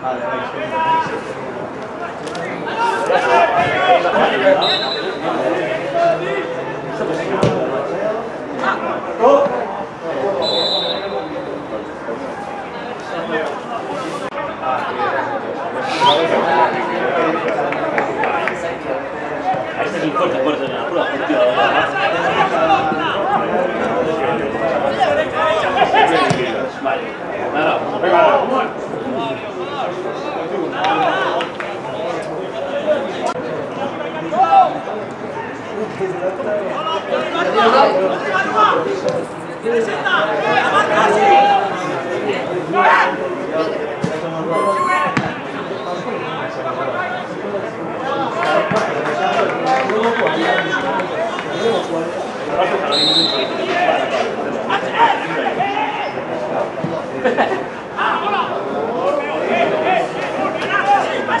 Thank you.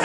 Oh,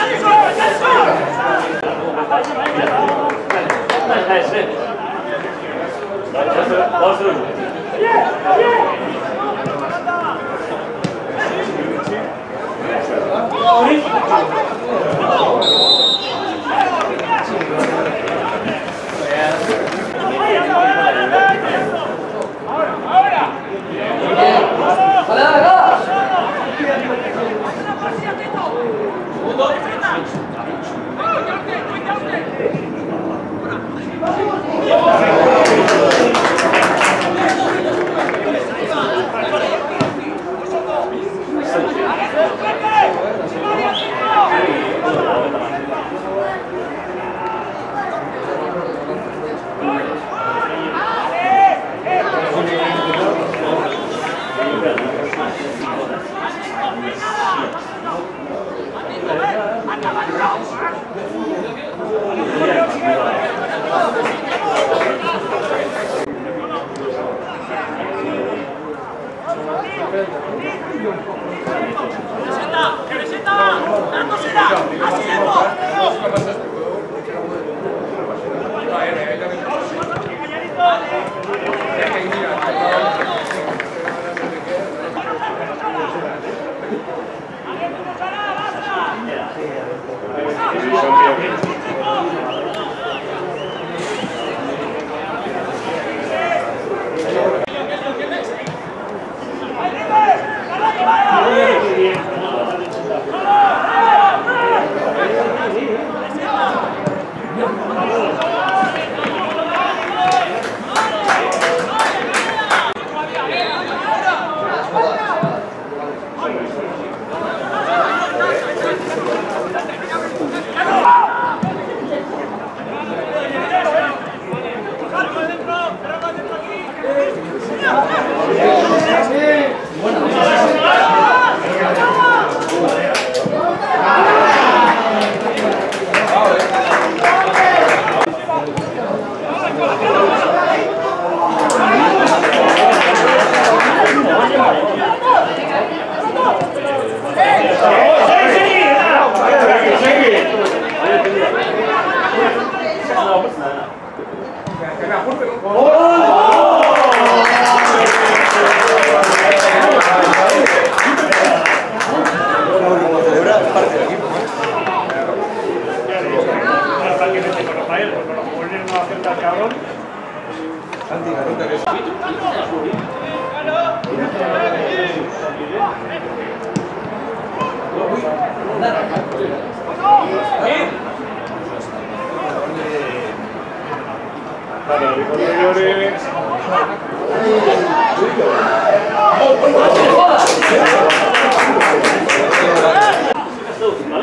나도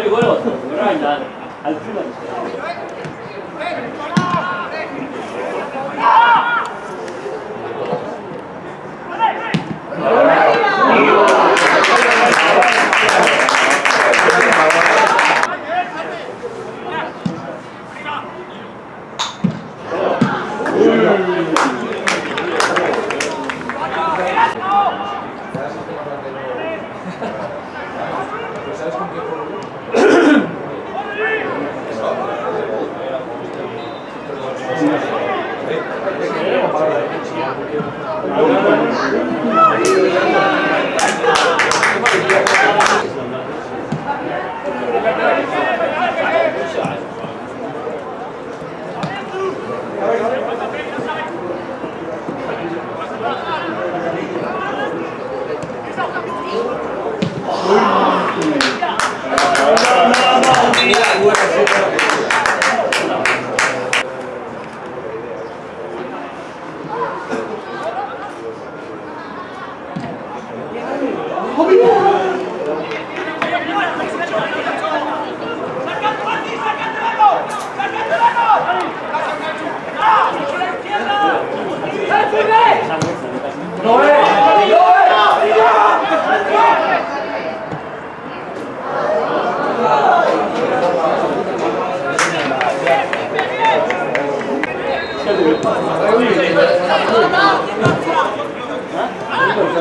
이거 해봤어. 그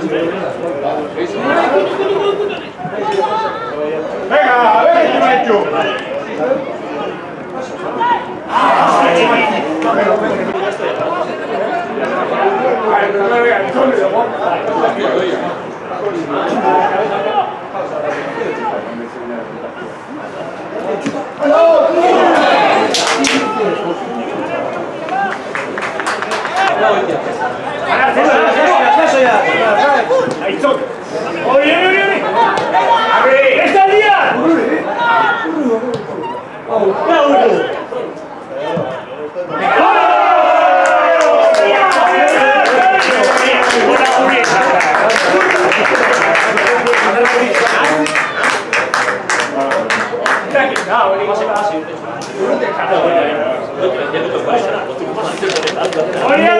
Venga, a venga, ha hecho! Oye, h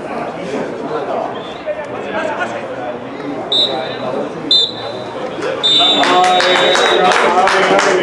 Amen.